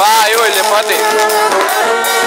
Vai, olha, pode ir.